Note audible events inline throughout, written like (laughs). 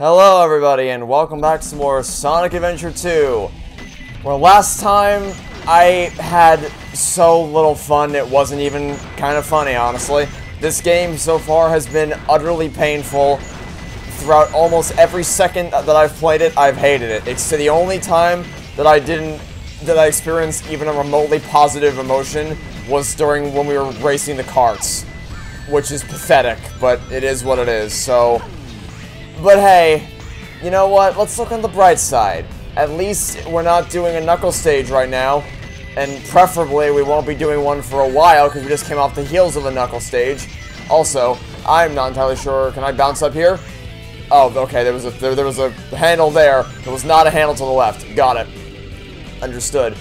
Hello everybody and welcome back to some more Sonic Adventure 2. Well, last time I had so little fun it wasn't even kind of funny, honestly. This game so far has been utterly painful. Throughout almost every second that I've played it, I've hated it. It's the only time that I didn't, that I experienced even a remotely positive emotion was during when we were racing the carts. Which is pathetic, but it is what it is, so... But hey, you know what? Let's look on the bright side. At least we're not doing a knuckle stage right now. And preferably, we won't be doing one for a while, because we just came off the heels of a knuckle stage. Also, I'm not entirely sure. Can I bounce up here? Oh, okay, there was a there, there was a handle there. There was not a handle to the left. Got it. Understood.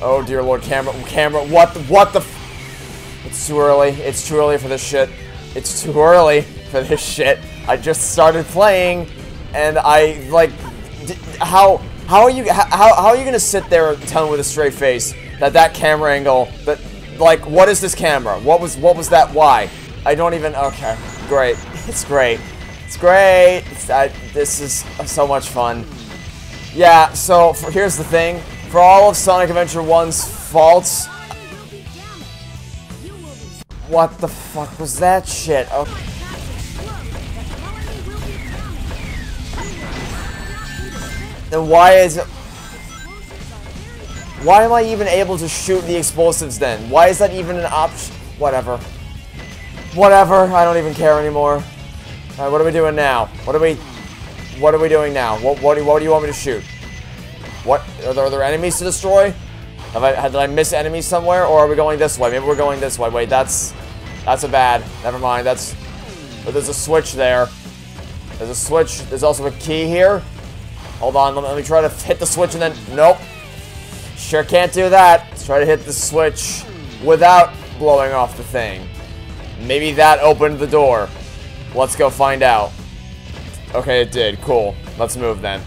Oh dear lord, camera, camera, what the, what the It's too early. It's too early for this shit. It's too early for this shit. I just started playing, and I, like, how, how are you, how, how are you gonna sit there and tell me with a straight face that that camera angle, that, like, what is this camera? What was, what was that, why? I don't even, okay, great. (laughs) It's great. It's great. It's, I, this is so much fun. Yeah, so for, here's the thing. For all of Sonic Adventure 1's faults... What the fuck was that shit? Okay. Then why is. Why am I even able to shoot the explosives then? Why is that even an option? Whatever. Whatever, I don't even care anymore. Alright, what are we doing now? What are we... What are we doing now? What, what, do, what do you want me to shoot? What? Are there, are there enemies to destroy? Have I, did I miss enemies somewhere? Or are we going this way? Maybe we're going this way. Wait, that's... That's a bad. Never mind, that's... But there's a switch there. There's a switch. There's also a key here. Hold on, let me try to hit the switch and then... Nope. Sure can't do that. Let's try to hit the switch without blowing off the thing. Maybe that opened the door. Let's go find out. Okay, it did. Cool. Let's move then.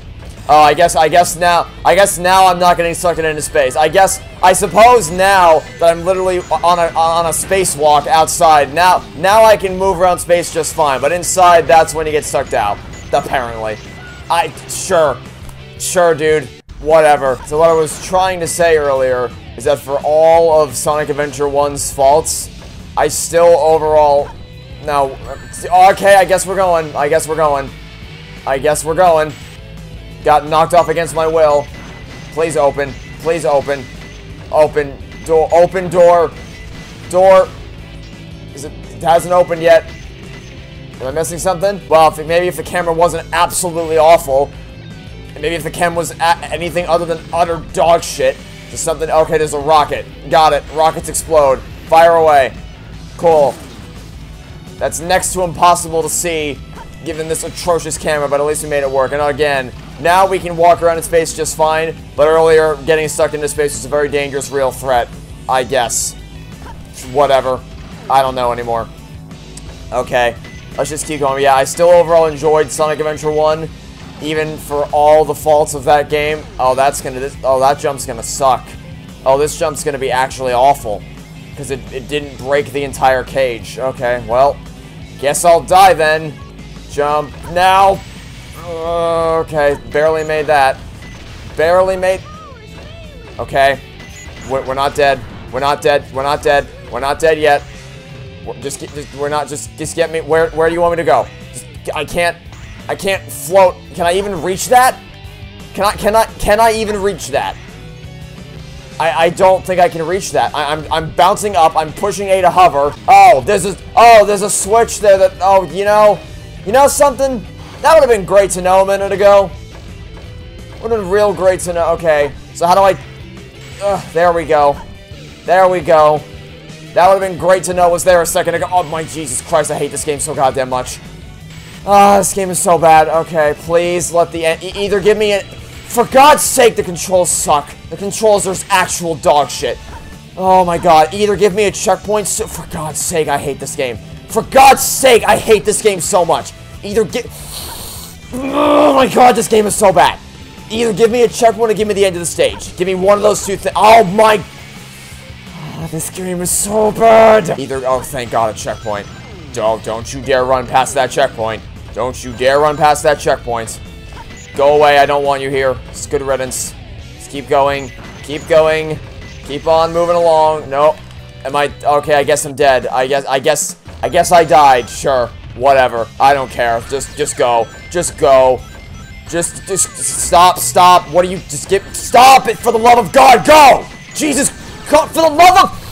Oh, I guess, I guess now, I guess now I'm not getting sucked into space. I guess, I suppose now that I'm literally on a, on a spacewalk outside, now, now I can move around space just fine. But inside, that's when you get sucked out. Apparently. I, sure. Sure, dude. Whatever. So what I was trying to say earlier is that for all of Sonic Adventure 1's faults, I still overall... No. Uh, okay, I guess we're going. I guess we're going. I guess we're going. Got knocked off against my will. Please open. Please open. Open. Door. Open door. Door. Is it, it hasn't opened yet. Am I missing something? Well, if, maybe if the camera wasn't absolutely awful, and maybe if the camera was anything other than utter dog shit, just something, okay, there's a rocket. Got it. Rockets explode. Fire away. Cool. That's next to impossible to see, given this atrocious camera, but at least we made it work. And again, now we can walk around in space just fine, but earlier, getting stuck into space was a very dangerous real threat. I guess. Whatever. I don't know anymore. Okay. Let's just keep going. Yeah, I still overall enjoyed Sonic Adventure 1, even for all the faults of that game. Oh, that's gonna, this, oh, that jump's gonna suck. Oh, this jump's gonna be actually awful, because it, it didn't break the entire cage. Okay, well, guess I'll die then. Jump now. Uh, okay, barely made that. Barely made... Okay, we're, we're not dead. We're not dead. We're not dead. We're not dead yet. Just, just, we're not, just, just get me, where, where do you want me to go? Just, I can't, I can't float. Can I even reach that? Can I, can I, can I even reach that? I, I don't think I can reach that. I, am I'm, I'm bouncing up, I'm pushing A to hover. Oh, there's a, oh, there's a switch there that, oh, you know, you know something? That would have been great to know a minute ago. Would have been real great to know. Okay, so how do I, uh, there we go. There we go. That would have been great to know was there a second ago. Oh my Jesus Christ, I hate this game so goddamn much. Ah, oh, this game is so bad. Okay, please let the e either give me a... For God's sake, the controls suck. The controls are actual dog shit. Oh my god, either give me a checkpoint so For God's sake, I hate this game. For God's sake, I hate this game so much. Either get... Oh my god, this game is so bad. Either give me a checkpoint or give me the end of the stage. Give me one of those two things. Oh my this game is so bad. Either, oh, thank God, a checkpoint. Don't, don't you dare run past that checkpoint. Don't you dare run past that checkpoint. Go away, I don't want you here. It's good riddance. Just keep going. Keep going. Keep on moving along. No. Am I okay, I guess I'm dead. I guess I guess I guess I died. Sure. Whatever. I don't care. Just just go. Just go. Just just stop, stop. What do you just get stop it for the love of God. Go! Jesus God, for the love of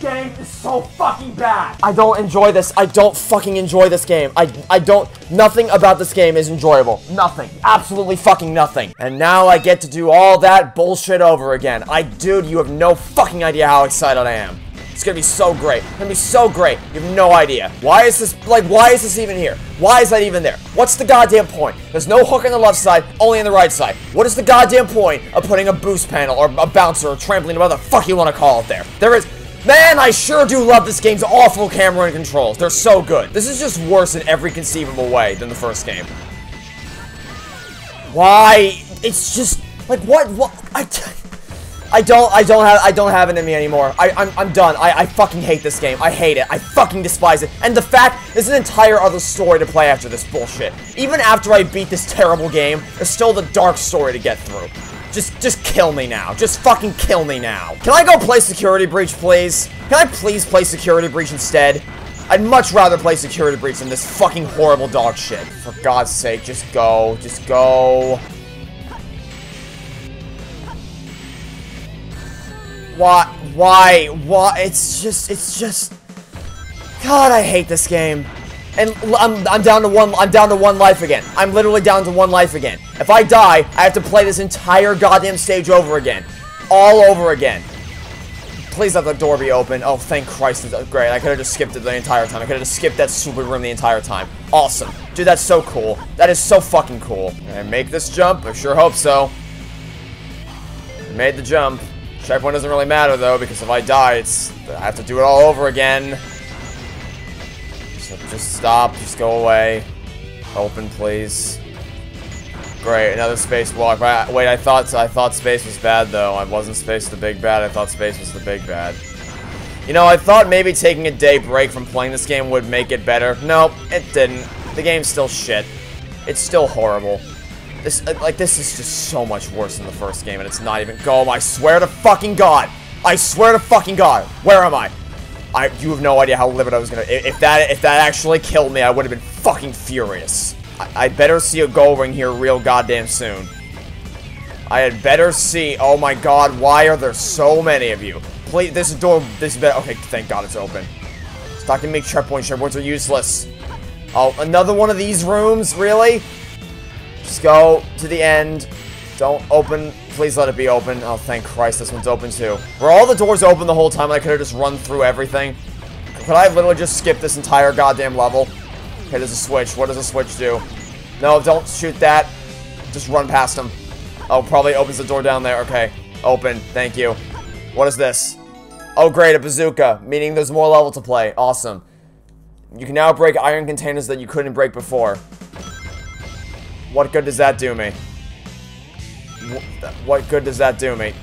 game is so fucking bad. I don't enjoy this. I don't fucking enjoy this game. I I don't nothing about this game is enjoyable. Nothing. Absolutely fucking nothing. And now I get to do all that bullshit over again. I dude, you have no fucking idea how excited I am. It's gonna be so great. It's gonna be so great. You have no idea. Why is this, like, why is this even here? Why is that even there? What's the goddamn point? There's no hook on the left side, only on the right side. What is the goddamn point of putting a boost panel or a bouncer or trampoline or whatever the fuck you want to call it there? There is, Man, I sure do love this game's awful camera and controls. They're so good. This is just worse in every conceivable way than the first game. Why? It's just like what? What? I, I don't. I don't have. I don't have it in me anymore. I, I'm. I'm done. I. I fucking hate this game. I hate it. I fucking despise it. And the fact there's an entire other story to play after this bullshit. Even after I beat this terrible game, there's still the dark story to get through. Just, just kill me now. Just fucking kill me now. Can I go play Security Breach, please? Can I please play Security Breach instead? I'd much rather play Security Breach than this fucking horrible dog shit. For God's sake, just go. Just go. Why? Why? Why? It's just, it's just... God, I hate this game. And I'm, I'm down to one, I'm down to one life again. I'm literally down to one life again. If I die, I have to play this entire goddamn stage over again. All over again. Please let the door be open. Oh, thank Christ. Uh, great. I could have just skipped it the entire time. I could have just skipped that stupid room the entire time. Awesome. Dude, that's so cool. That is so fucking cool. And make this jump? I sure hope so. Made the jump. Checkpoint doesn't really matter, though, because if I die, it's... I have to do it all over again. Just stop, just go away. Open, please. Great, another space walk. Wait, I thought I thought space was bad though. I wasn't space the big bad. I thought space was the big bad. You know, I thought maybe taking a day break from playing this game would make it better. Nope, it didn't. The game's still shit. It's still horrible. This, like, this is just so much worse than the first game, and it's not even- Go, I swear to fucking God! I swear to fucking God! Where am I? I, you have no idea how livid I was gonna, if that, if that actually killed me, I would have been fucking furious. I, I better see a goal ring here real goddamn soon. I had better see, oh my god, why are there so many of you? Please, this door, this bed. okay, thank god it's open. Stop giving me checkpoints, checkpoints are useless. Oh, another one of these rooms, really? Just go to the end, don't open Please let it be open. Oh, thank Christ, this one's open too. Were all the doors open the whole time I could have just run through everything? Could I literally just skipped this entire goddamn level? Okay, there's a switch. What does a switch do? No, don't shoot that. Just run past him. Oh, probably opens the door down there. Okay, open. Thank you. What is this? Oh, great, a bazooka, meaning there's more level to play. Awesome. You can now break iron containers that you couldn't break before. What good does that do me? What good does that do me?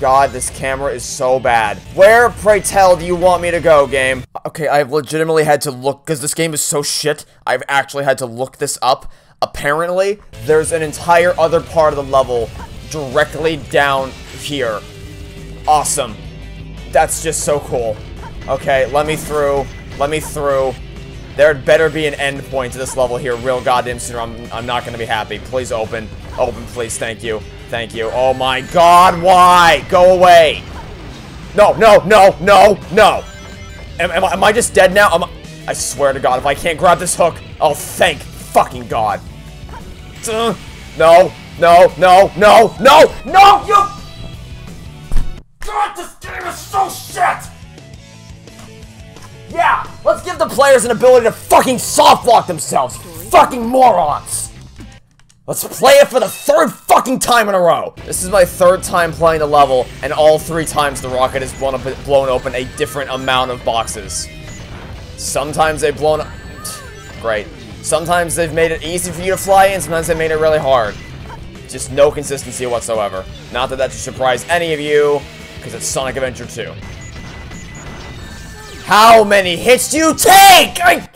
God, this camera is so bad. Where, pray tell, do you want me to go, game? Okay, I've legitimately had to look, because this game is so shit, I've actually had to look this up. Apparently, there's an entire other part of the level directly down here. Awesome. That's just so cool. Okay, let me through. Let me through. There'd better be an end point to this level here real goddamn soon I'm, I'm not gonna be happy. Please open. Open, please. Thank you. Thank you. Oh my god, why? Go away. No, no, no, no, no. Am, am, am I just dead now? I, I swear to god, if I can't grab this hook, oh, thank fucking god. Uh, no, no, no, no, no, no, you... God, this game is so shit! Yeah, let's give the players an ability to fucking soft lock themselves, fucking morons! Let's play it for the third fucking time in a row! This is my third time playing the level, and all three times the rocket has blown, up, blown open a different amount of boxes. Sometimes they've blown up... (sighs) Great. Sometimes they've made it easy for you to fly in, sometimes they've made it really hard. Just no consistency whatsoever. Not that that should surprise any of you, because it's Sonic Adventure 2. How many hits do you take? I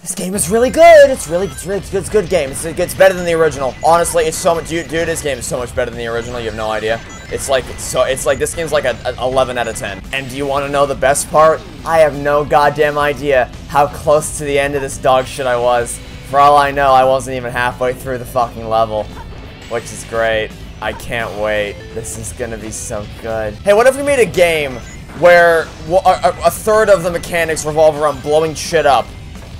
This game is really good. It's really, it's really, it's a good game. It's, it's better than the original. Honestly, it's so much, dude, dude, this game is so much better than the original. You have no idea. It's like, so, it's like, this game's like a, a 11 out of 10. And do you want to know the best part? I have no goddamn idea how close to the end of this dog shit I was. For all I know, I wasn't even halfway through the fucking level. Which is great. I can't wait. This is gonna be so good. Hey, what if we made a game where a, third of the mechanics revolve around blowing shit up,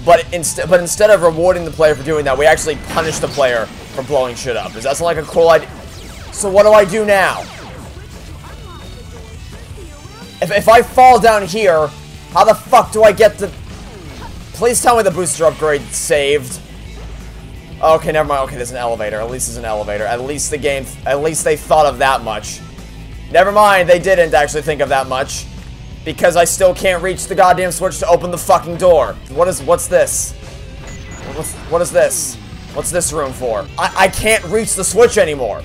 but instead, but instead of rewarding the player for doing that, we actually punish the player for blowing shit up. Does that sound like a cool idea? So what do I do now? If, if I fall down here, how the fuck do I get the... Please tell me the booster upgrade saved. Okay, never mind. Okay, there's an elevator. At least there's an elevator. At least the game... At least they thought of that much. Never mind, they didn't actually think of that much. Because I still can't reach the goddamn switch to open the fucking door. What is... What's this? What's, what is this? What's this room for? I, I can't reach the switch anymore.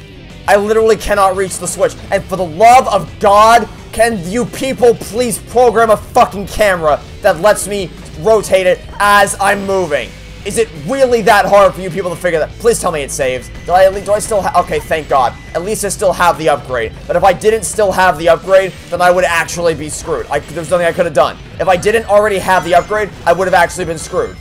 I literally cannot reach the switch. And for the love of God, can you people please program a fucking camera that lets me rotate it as I'm moving? Is it really that hard for you people to figure that? Please tell me it saves. Do I, do I still have, Okay, thank God. At least I still have the upgrade. But if I didn't still have the upgrade, then I would actually be screwed. I, there's nothing I could have done. If I didn't already have the upgrade, I would have actually been screwed.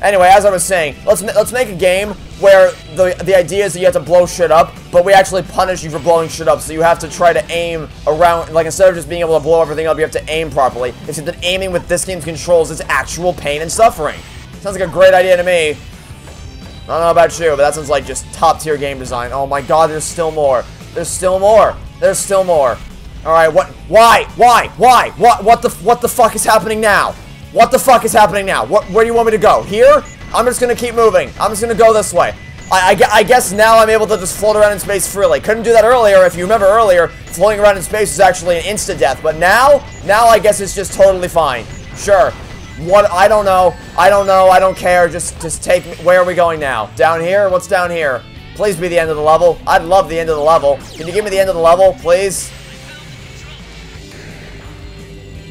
Anyway, as I was saying, let's let's make a game where the the idea is that you have to blow shit up, but we actually punish you for blowing shit up. So you have to try to aim around, like instead of just being able to blow everything up, you have to aim properly. Except that aiming with this game's controls is actual pain and suffering. Sounds like a great idea to me. I don't know about you, but that sounds like just top tier game design. Oh my god, there's still more. There's still more. There's still more. All right, what? Why? Why? Why? What? What the? What the fuck is happening now? What the fuck is happening now? What, where do you want me to go? Here? I'm just gonna keep moving. I'm just gonna go this way. I, I, I, guess now I'm able to just float around in space freely. Couldn't do that earlier. If you remember earlier, floating around in space is actually an insta-death. But now, now I guess it's just totally fine. Sure. What? I don't know. I don't know. I don't care. Just, just take me. Where are we going now? Down here? What's down here? Please be the end of the level. I'd love the end of the level. Can you give me the end of the level, please?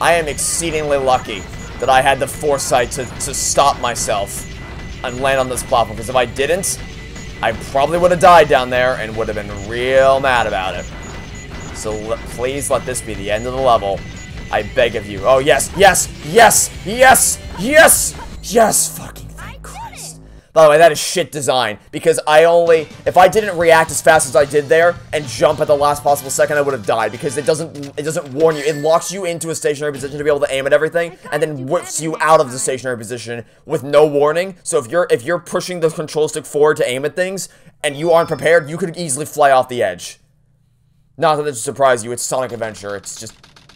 I am exceedingly lucky that I had the foresight to, to stop myself and land on this platform. Because if I didn't, I probably would have died down there and would have been real mad about it. So please let this be the end of the level. I beg of you. Oh, yes, yes, yes, yes, yes, yes, fucking thank Christ. by the way, that is shit design, because I only, if I didn't react as fast as I did there, and jump at the last possible second, I would have died, because it doesn't, it doesn't warn you, it locks you into a stationary position to be able to aim at everything, and then whips you out of the stationary position with no warning, so if you're, if you're pushing the control stick forward to aim at things, and you aren't prepared, you could easily fly off the edge. Not that it should surprise you, it's Sonic Adventure, it's just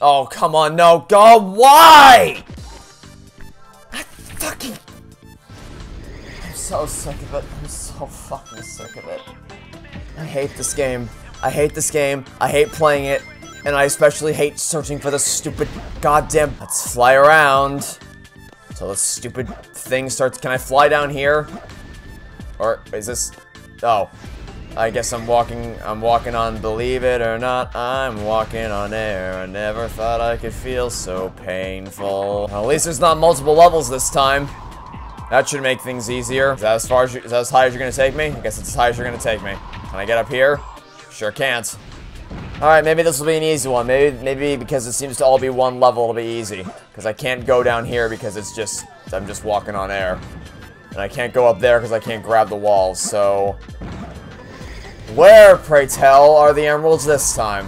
Oh, come on, no, go, why? I fucking... I'm so sick of it. I'm so fucking sick of it. I hate this game. I hate this game. I hate playing it. And I especially hate searching for the stupid goddamn... Let's fly around. Until this stupid thing starts... Can I fly down here? Or is this... Oh. I guess I'm walking, I'm walking on, believe it or not, I'm walking on air. I never thought I could feel so painful. At least there's not multiple levels this time. That should make things easier. Is that as far as you, is that as high as you're gonna take me? I guess it's as high as you're gonna take me. Can I get up here? Sure can't. Alright, maybe this will be an easy one. Maybe maybe because it seems to all be one level, it'll be easy. Because I can't go down here because it's just, I'm just walking on air. And I can't go up there because I can't grab the walls, so... Where, pray tell, are the emeralds this time?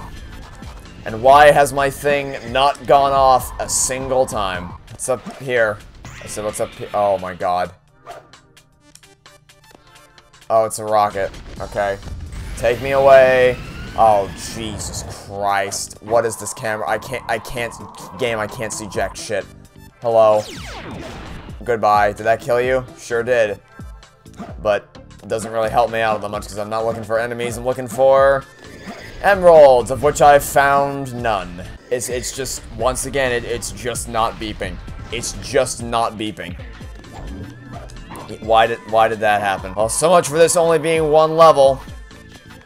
And why has my thing not gone off a single time? What's up here? I said, what's up here? Oh my god. Oh, it's a rocket. Okay. Take me away. Oh, Jesus Christ. What is this camera? I can't, I can't, game, I can't see jack shit. Hello. Goodbye. Did that kill you? sure did. But it doesn't really help me out that much because I'm not looking for enemies. I'm looking for emeralds, of which I've found none. It's, it's just, once again, it, it's just not beeping. It's just not beeping. Why did, why did that happen? Well, so much for this only being one level.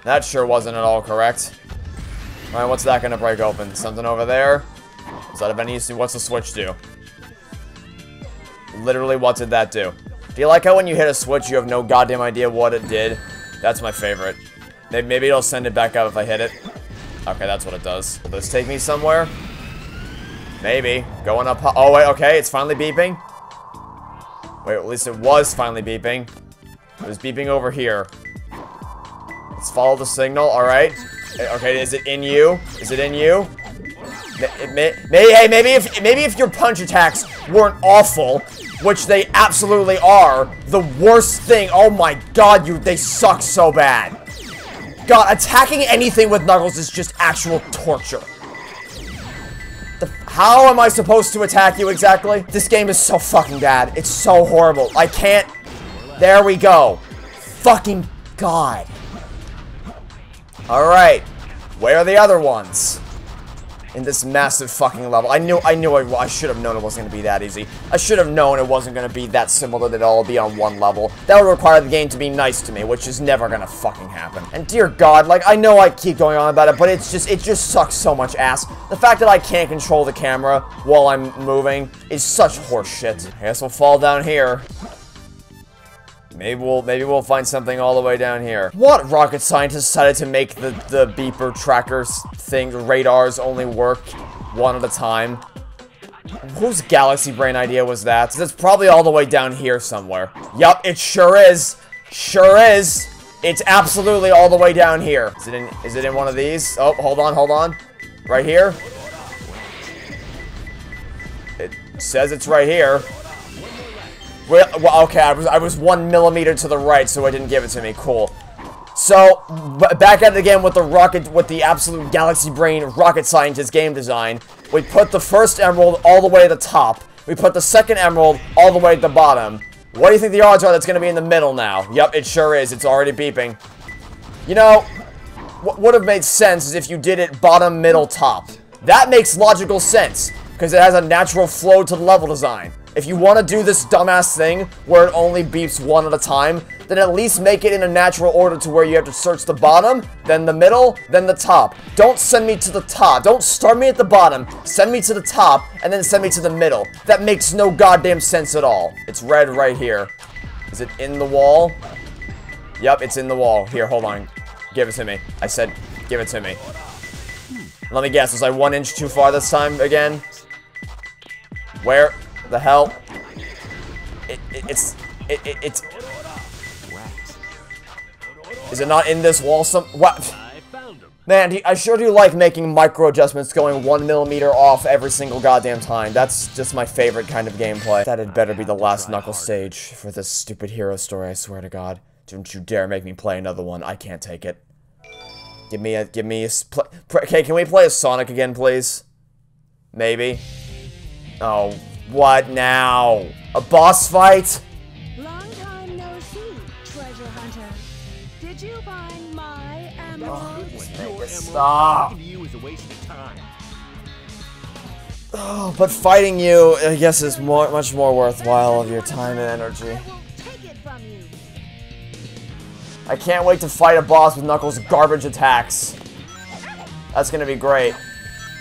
That sure wasn't at all correct. Alright, what's that gonna break open? Something over there? Is that of any use? What's the switch do? Literally, what did that do? Do you like how when you hit a switch, you have no goddamn idea what it did? That's my favorite. Maybe it'll send it back up if I hit it. Okay, that's what it does. Will this take me somewhere? Maybe. Going up... Oh, wait, okay, it's finally beeping. Wait, at least it was finally beeping. It was beeping over here. Let's follow the signal, alright. Eh, okay, is it in you? Is it in you? May, may, hey, maybe if maybe if your punch attacks weren't awful, which they absolutely are, the worst thing, oh my god, you they suck so bad. God, attacking anything with Knuckles is just actual torture. The, how am I supposed to attack you exactly? This game is so fucking bad. It's so horrible. I can't... There we go. Fucking God. Alright. Where are the other ones? In this massive fucking level. I knew, I knew, I, I should have known it wasn't going to be that easy. I should have known it wasn't going to be that similar that it all be on one level. That would require the game to be nice to me, which is never going to fucking happen. And dear God, like, I know I keep going on about it, but it's just, it just sucks so much ass. The fact that I can't control the camera while I'm moving is such horseshit. I guess we'll fall down here. Maybe we'll maybe we'll find something all the way down here. What rocket scientist decided to make the the beeper trackers thing radars only work one at a time? Whose galaxy brain idea was that? That's probably all the way down here somewhere. Yup, it sure is. Sure is. It's absolutely all the way down here. Is it in is it in one of these? Oh, hold on, hold on. Right here. It says it's right here. Well, okay, I was, I was one millimeter to the right, so I didn't give it to me. Cool. So, back at it again with the rocket, with the absolute galaxy brain rocket scientist game design. We put the first emerald all the way at the top. We put the second emerald all the way at the bottom. What do you think the odds are that's going to be in the middle now? Yep, it sure is. It's already beeping. You know, what would have made sense is if you did it bottom, middle, top. That makes logical sense, because it has a natural flow to the level design. If you want to do this dumbass thing where it only beeps one at a time, then at least make it in a natural order to where you have to search the bottom, then the middle, then the top. Don't send me to the top. Don't start me at the bottom, send me to the top, and then send me to the middle. That makes no goddamn sense at all. It's red right here. Is it in the wall? Yep, it's in the wall. Here, hold on. Give it to me. I said, give it to me. Let me guess, was I one inch too far this time again? Where? The hell? It, it, it's... It, it, it's... Is it not in this wall some... What? Man, I sure do like making micro adjustments going one millimeter off every single goddamn time. That's just my favorite kind of gameplay. That had better be the last Knuckle stage for this stupid hero story, I swear to god. Don't you dare make me play another one. I can't take it. Give me a, give me a, okay, can we play a Sonic again, please? Maybe. Oh, what now? A boss fight? Long time no see, treasure hunter. Did you find my emerald? Oh, stop. Oh, but fighting you, I guess, is more, much more worthwhile of your time and energy. I can't wait to fight a boss with Knuckles' garbage attacks. That's gonna be great.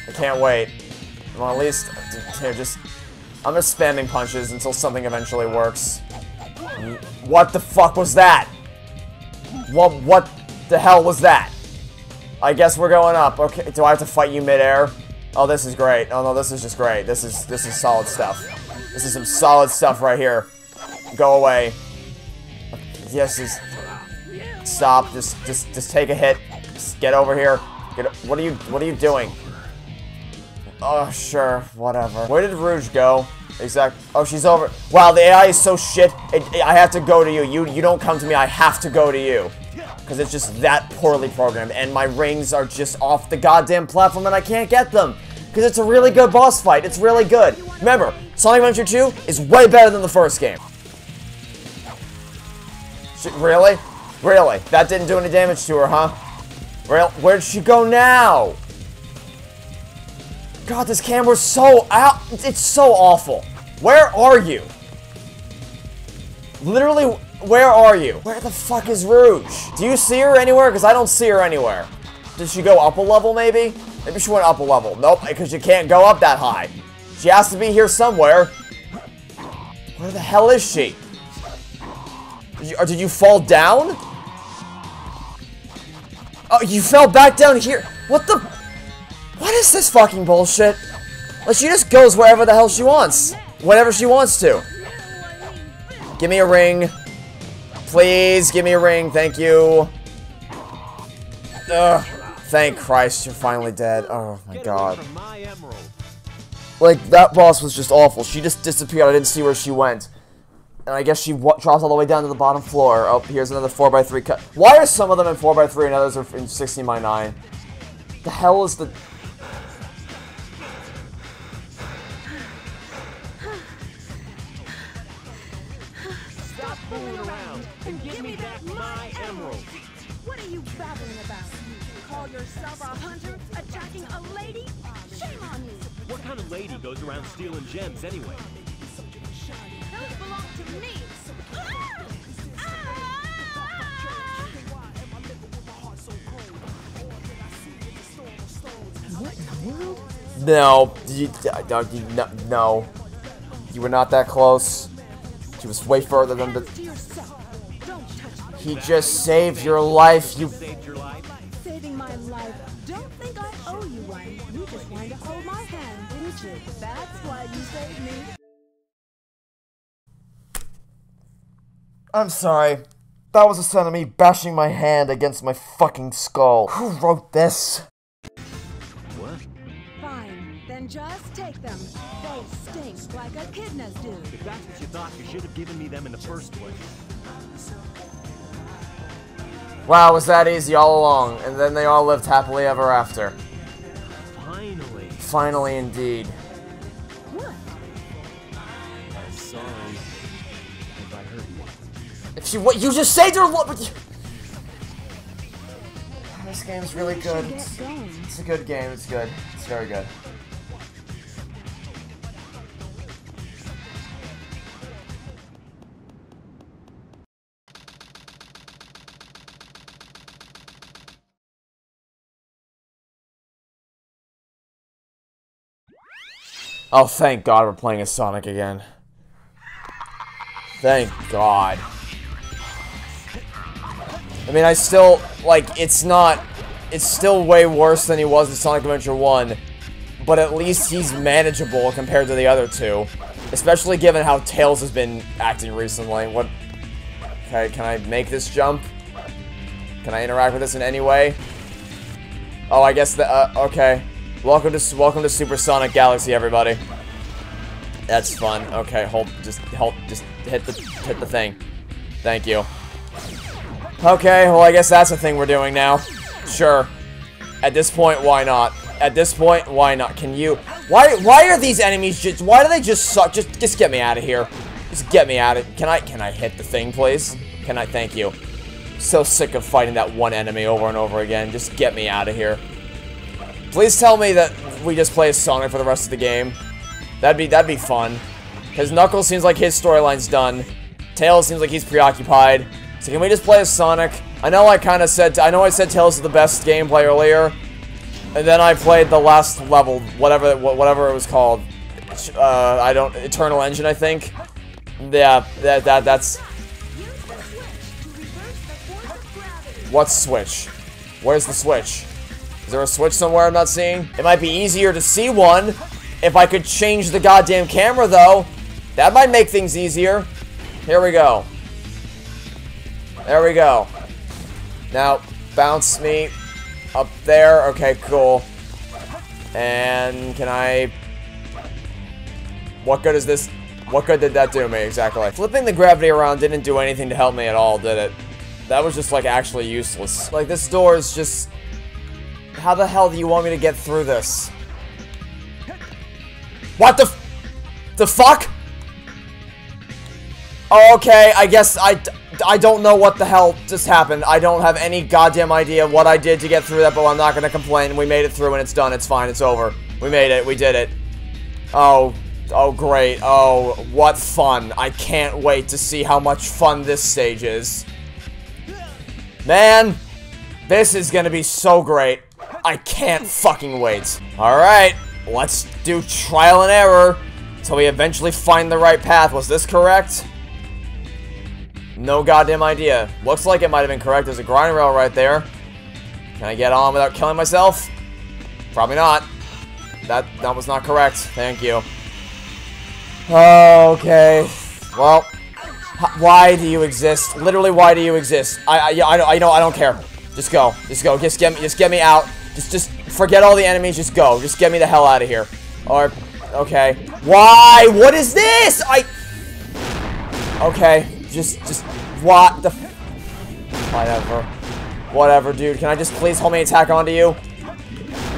I can't wait. Well, at least, here, just I'm just spamming punches until something eventually works. What the fuck was that? What, what the hell was that? I guess we're going up. Okay, do I have to fight you midair? Oh, this is great. Oh no, this is just great. This is, this is solid stuff. This is some solid stuff right here. Go away. Yes, just stop. Just, just, just take a hit. Just get over here. Get, what are you, what are you doing? Oh, sure, whatever. Where did Rouge go? Exact. Oh, she's over. Wow, the AI is so shit. It, it, I have to go to you. You you don't come to me. I have to go to you. Because it's just that poorly programmed. And my rings are just off the goddamn platform and I can't get them. Because it's a really good boss fight. It's really good. Remember, Sonic Adventure 2 is way better than the first game. She, really? Really? That didn't do any damage to her, huh? Real? Where'd she go now? God, this camera's so out. It's so awful. Where are you? Literally, where are you? Where the fuck is Rouge? Do you see her anywhere? Because I don't see her anywhere. Did she go up a level, maybe? Maybe she went up a level. Nope, because you can't go up that high. She has to be here somewhere. Where the hell is she? Did you, did you fall down? Oh, you fell back down here. What the? What is this fucking bullshit? Like, she just goes wherever the hell she wants. Whatever she wants to. Give me a ring. Please, give me a ring. Thank you. Ugh. Thank Christ, you're finally dead. Oh my god. Like, that boss was just awful. She just disappeared. I didn't see where she went. And I guess she drops all the way down to the bottom floor. Oh, here's another 4x3 cut. Why are some of them in 4x3 and others are in 16 by 9 The hell is the... yourself a hunter attacking a lady? Shame on you. What kind of lady goes around stealing gems anyway? Those belong to me. Ah! No. You, no, you, no, no. You were not that close. She was way further than the... To yourself. Don't touch me. He just saved your life, you... Saved your life? Saving my life. Don't think I owe you one. You just wanted to hold my hand, didn't you? That's why you saved me. I'm sorry. That was a sound of me bashing my hand against my fucking skull. Who wrote this? What? Fine. Then just take them. They stink like echidnas do. If that's what you thought, you should have given me them in the first place. Wow, it was that easy all along, and then they all lived happily ever after. Finally. Finally, indeed. What? I'm sorry. If I hurt you. If she, what, you just saved her lo- but you- This game's really good. It's, it's a good game, it's good. It's very good. Oh, thank God we're playing as Sonic again. Thank God. I mean, I still, like, it's not, it's still way worse than he was in Sonic Adventure 1, but at least he's manageable compared to the other two. Especially given how Tails has been acting recently. What, okay, can I make this jump? Can I interact with this in any way? Oh, I guess the, uh, okay. Welcome to, welcome to Supersonic Galaxy, everybody. That's fun. Okay, hold, just, hold, just hit the, hit the thing. Thank you. Okay, well, I guess that's the thing we're doing now. Sure. At this point, why not? At this point, why not? Can you... Why Why are these enemies just... Why do they just suck? Just, just get me out of here. Just get me out of... Can I... Can I hit the thing, please? Can I... Thank you. So sick of fighting that one enemy over and over again. Just get me out of here. Please tell me that we just play as Sonic for the rest of the game. That'd be that'd be fun. Because Knuckles seems like his storyline's done. Tails seems like he's preoccupied. So can we just play as Sonic? I know I kind of said I know I said Tails is the best gameplay earlier, and then I played the last level, whatever whatever it was called. Uh, I don't Eternal Engine, I think. Yeah, that that that's what switch? Where's the switch? Is there a switch somewhere I'm not seeing? It might be easier to see one if I could change the goddamn camera, though. That might make things easier. Here we go. There we go. Now, bounce me up there. Okay, cool. And can I... What good is this? What good did that do me, exactly? Flipping the gravity around didn't do anything to help me at all, did it? That was just, like, actually useless. Like, this door is just... How the hell do you want me to get through this? What the The fuck? Oh, okay, I guess I, I don't know what the hell just happened. I don't have any goddamn idea what I did to get through that, but I'm not gonna complain. We made it through and it's done. It's fine. It's over. We made it. We did it. Oh, oh great. Oh, what fun. I can't wait to see how much fun this stage is. Man, this is gonna be so great. I can't fucking wait. Alright, let's do trial and error until we eventually find the right path. Was this correct? No goddamn idea. Looks like it might have been correct. There's a grind rail right there. Can I get on without killing myself? Probably not. That that was not correct. Thank you. Okay. Well, why do you exist? Literally, why do you exist? I I I, I know I don't care. Just go. Just go. Just get me. Just get me out. Just just forget all the enemies. Just go. Just get me the hell out of here. Or okay. Why? What is this? I. Okay. Just just what the. Whatever. Whatever, dude. Can I just please homing attack onto you?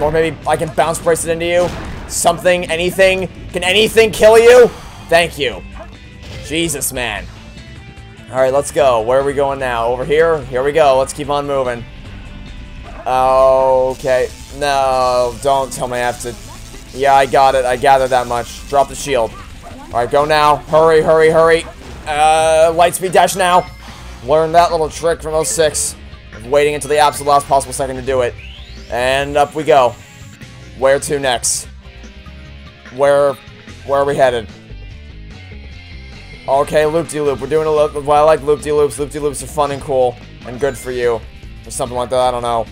Or maybe I can bounce bracelet into you? Something? Anything? Can anything kill you? Thank you. Jesus, man. Alright, let's go. Where are we going now? Over here? Here we go. Let's keep on moving. Okay. No, don't tell me I have to... Yeah, I got it. I gathered that much. Drop the shield. Alright, go now. Hurry, hurry, hurry. Uh, light speed dash now. Learn that little trick from 06. Waiting until the absolute last possible second to do it. And up we go. Where to next? Where, where are we headed? Okay, loop-de-loop. -loop. We're doing a loop. Well, I like loop-de-loops. Loop-de-loops are fun and cool and good for you. Or something like that. I don't know.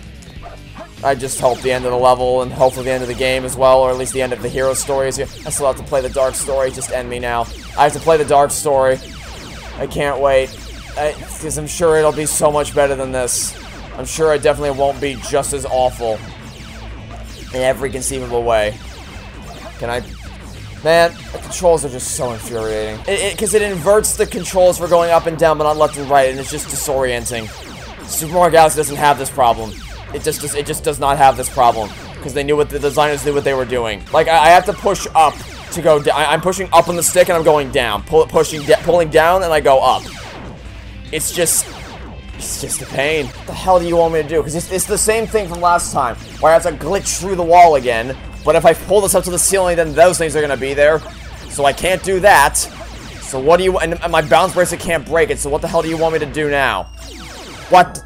I just hope the end of the level and hopefully the end of the game as well, or at least the end of the hero story is. I still have to play the dark story. Just end me now. I have to play the dark story. I can't wait. Because I'm sure it'll be so much better than this. I'm sure it definitely won't be just as awful. In every conceivable way. Can I Man, the controls are just so infuriating. Because it, it, it, inverts the controls for going up and down, but not left and right, and it's just disorienting. Super Mario Galaxy doesn't have this problem. It just does, it just does not have this problem. Because they knew what the designers knew what they were doing. Like, I, I have to push up to go down. I'm pushing up on the stick and I'm going down. Pull, pushing, pulling down and I go up. It's just... It's just a pain. What the hell do you want me to do? Because it's, it's the same thing from last time, where I have to glitch through the wall again, but if I pull this up to the ceiling, then those things are going to be there. So I can't do that. So what do you... And my bounce bracelet can't break it, so what the hell do you want me to do now? What?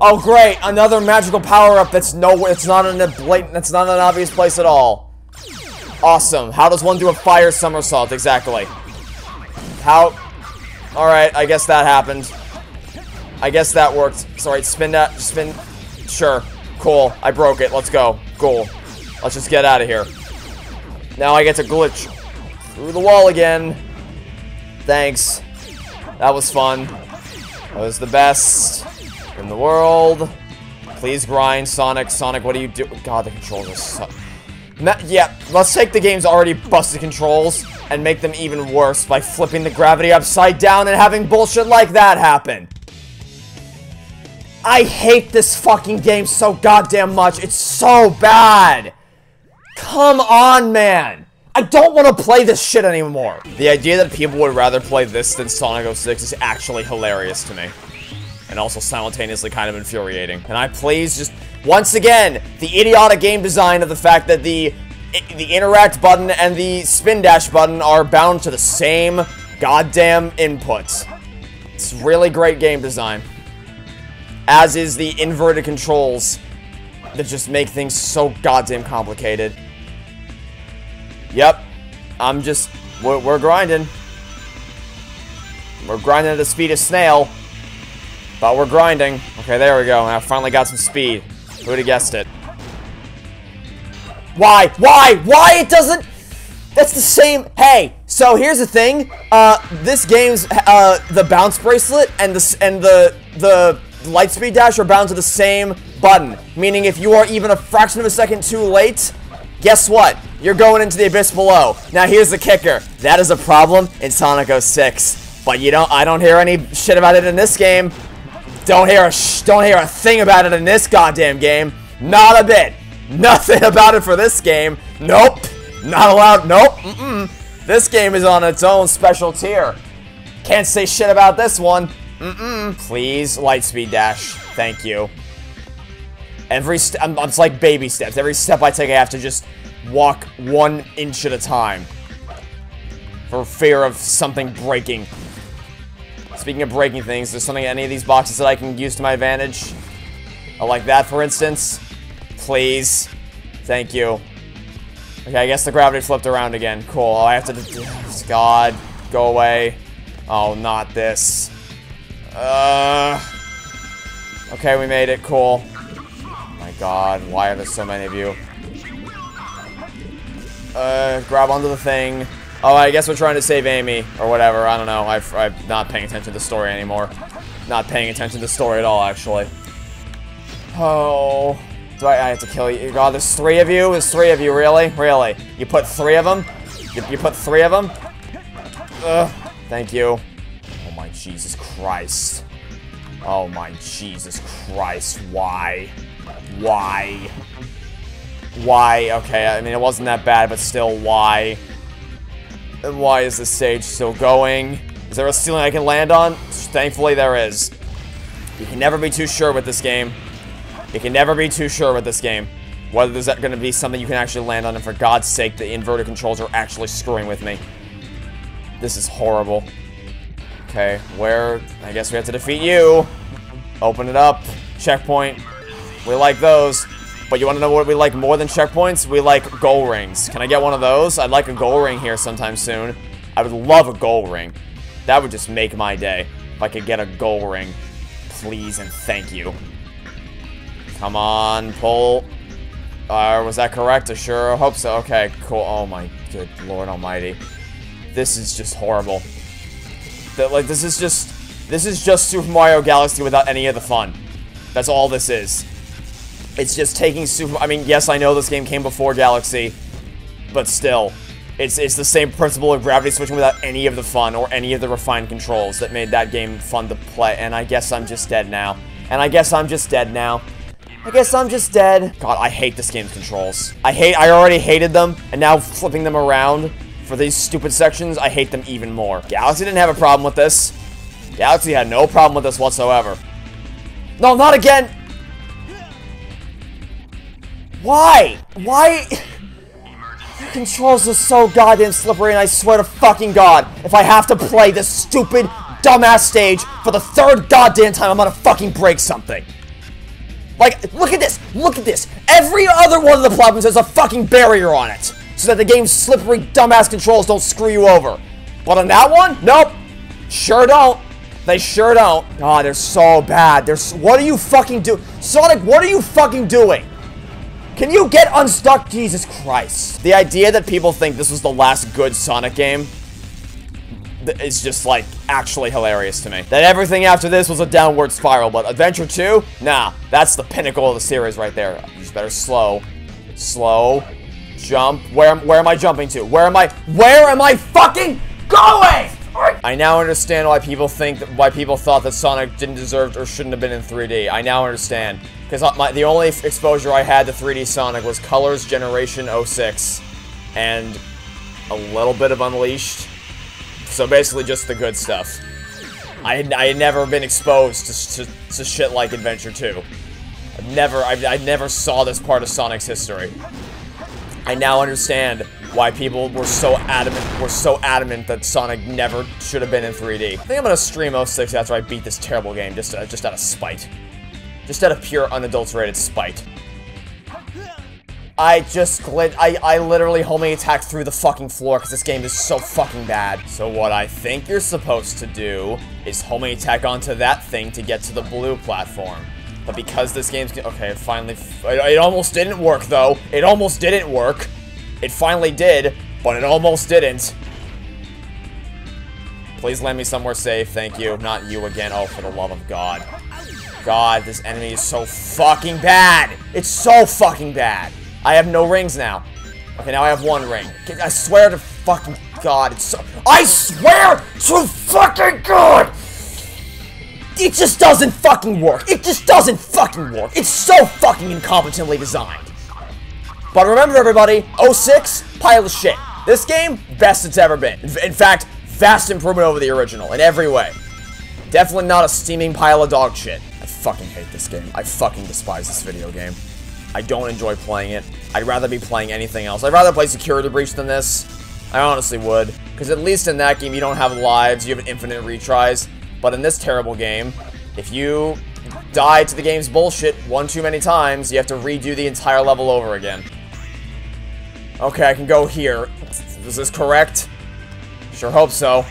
Oh, great! Another magical power-up that's nowhere... It's not in a blatant... That's not an obvious place at all. Awesome. How does one do a fire somersault? Exactly. How... Alright, I guess that happened. I guess that worked. Sorry, spin that... Spin... Sure. Cool. I broke it. Let's go. Cool. Let's just get out of here. Now I get to glitch through the wall again. Thanks. That was fun. That was the best in the world. Please grind, Sonic. Sonic, what do you do? God, the controls are so... yeah, let's take the game's already busted controls and make them even worse by flipping the gravity upside down and having bullshit like that happen. I hate this fucking game so goddamn much. It's so bad. Come on, man. I don't want to play this shit anymore. The idea that people would rather play this than Sonic 06 is actually hilarious to me. And also simultaneously kind of infuriating. And I please just, once again, the idiotic game design of the fact that the the interact button and the spin dash button are bound to the same goddamn inputs. It's really great game design. As is the inverted controls that just make things so goddamn complicated. Yep. I'm just... We're, we're grinding. We're grinding at the speed of snail. But we're grinding. Okay, there we go. I finally got some speed. Who would have guessed it? Why? Why? Why it doesn't... That's the same... Hey, so here's the thing. Uh, this game's, uh, the bounce bracelet and the, and the, the light speed dash are bound to the same button. Meaning if you are even a fraction of a second too late, guess what? You're going into the abyss below. Now here's the kicker. That is a problem in Sonic 06. But you don't I don't hear any shit about it in this game. Don't hear a don't hear a thing about it in this goddamn game. Not a bit. Nothing (laughs) about it for this game. Nope. Not allowed. Nope. Mm -mm. This game is on its own special tier. Can't say shit about this one. Mm-mm. Please, Lightspeed Dash. Thank you. Every step, it's like baby steps. Every step I take, I have to just walk one inch at a time. For fear of something breaking. Speaking of breaking things, there's something in any of these boxes that I can use to my advantage. I like that, for instance. Please. Thank you. Okay, I guess the gravity flipped around again. Cool. I have to... (sighs) God. Go away. Oh, not this. Uh... Okay, we made it. Cool. my god, why are there so many of you? Uh, grab onto the thing. Oh, I guess we're trying to save Amy, or whatever. I don't know. i am not paying attention to the story anymore. Not paying attention to the story at all, actually. Oh... Do I, I have to kill you? God, there's three of you? There's three of you, really? Really? You put three of them? You, you put three of them? Ugh. Thank you. Oh my Jesus Christ. Oh my Jesus Christ. Why? Why? Why? Okay, I mean, it wasn't that bad, but still, why? And why is this stage still going? Is there a ceiling I can land on? Thankfully, there is. You can never be too sure with this game. You can never be too sure with this game. Whether there's going to be something you can actually land on, and for God's sake, the inverted controls are actually screwing with me. This is horrible. Okay, where... I guess we have to defeat you. Open it up. Checkpoint. We like those. But you want to know what we like more than checkpoints? We like goal rings. Can I get one of those? I'd like a goal ring here sometime soon. I would love a goal ring. That would just make my day. If I could get a goal ring. Please and thank you. Come on, pull. Uh, was that correct? I sure hope so. Okay, cool. Oh my good lord almighty. This is just horrible. That like this is just this is just Super Mario Galaxy without any of the fun. That's all this is. It's just taking Super I mean, yes, I know this game came before Galaxy, but still. It's it's the same principle of gravity switching without any of the fun or any of the refined controls that made that game fun to play. And I guess I'm just dead now. And I guess I'm just dead now. I guess I'm just dead. God, I hate this game's controls. I hate- I already hated them, and now flipping them around for these stupid sections, I hate them even more. Galaxy didn't have a problem with this. Galaxy had no problem with this whatsoever. No, not again! Why? Why? The controls are so goddamn slippery, and I swear to fucking God, if I have to play this stupid, dumbass stage for the third goddamn time, I'm gonna fucking break something. Like, look at this! Look at this! Every other one of the platforms has a fucking barrier on it! So that the game's slippery, dumbass controls don't screw you over. But on that one? Nope. Sure don't. They sure don't. Oh, they're so bad. They're so, what are you fucking do? Sonic, what are you fucking doing? Can you get unstuck? Jesus Christ. The idea that people think this was the last good Sonic game is just, like, actually hilarious to me. That everything after this was a downward spiral, but Adventure 2? Nah, that's the pinnacle of the series right there. You just better slow. Slow. Jump. Where, where am I jumping to? Where am I? Where am I fucking going? I now understand why people think why people thought that Sonic didn't deserve or shouldn't have been in 3D. I now understand. Because the only exposure I had to 3D Sonic was Colors Generation 06 and a little bit of Unleashed so basically just the good stuff. I had, I had never been exposed to, to, to shit like Adventure 2. I've never, I, I never saw this part of Sonic's history. I now understand why people were so adamant were so adamant that Sonic never should have been in 3D. I think I'm gonna stream 06 after I beat this terrible game, just uh, just out of spite. Just out of pure unadulterated spite. I just glid- I, I literally homing attack through the fucking floor because this game is so fucking bad. So what I think you're supposed to do is homing attack onto that thing to get to the blue platform. But because this game's- okay, finally- it, it almost didn't work though. It almost didn't work. It finally did, but it almost didn't. Please land me somewhere safe, thank you. Not you again, oh, for the love of God. God, this enemy is so fucking bad! It's so fucking bad! I have no rings now. Okay, now I have one ring. I swear to fucking God, it's so- I swear to fucking God! It just doesn't fucking work. It just doesn't fucking work. It's so fucking incompetently designed. But remember everybody, 06, pile of shit. This game, best it's ever been. In fact, Vast improvement over the original in every way. Definitely not a steaming pile of dog shit. I fucking hate this game. I fucking despise this video game. I don't enjoy playing it. I'd rather be playing anything else. I'd rather play Security Breach than this. I honestly would. Because at least in that game, you don't have lives, you have infinite retries. But in this terrible game, if you die to the game's bullshit one too many times, you have to redo the entire level over again. Okay, I can go here. Is this correct? Sure hope so.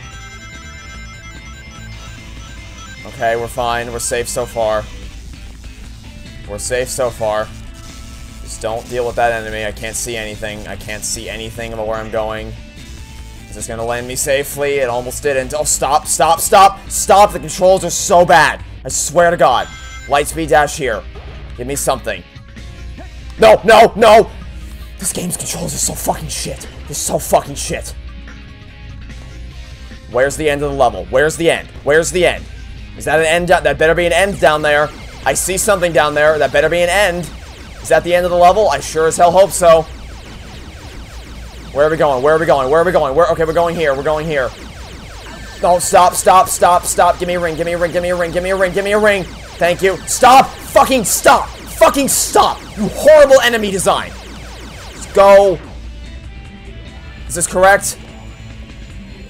Okay, we're fine. We're safe so far. We're safe so far. Just don't deal with that enemy. I can't see anything. I can't see anything about where I'm going. Is this gonna land me safely? It almost didn't. Oh, stop, stop, stop, stop! The controls are so bad. I swear to God. Lightspeed dash here. Give me something. No, no, no! This game's controls are so fucking shit. They're so fucking shit. Where's the end of the level? Where's the end? Where's the end? Is that an end? That better be an end down there. I see something down there. That better be an end. Is that the end of the level? I sure as hell hope so. Where are we going? Where are we going? Where are we going? Where? Okay, we're going here. We're going here. No, stop, stop, stop, stop. Give me a ring. Give me a ring. Give me a ring. Give me a ring. Give me a ring. Thank you. Stop. Fucking stop. Fucking stop. You horrible enemy design. Go. Is this correct?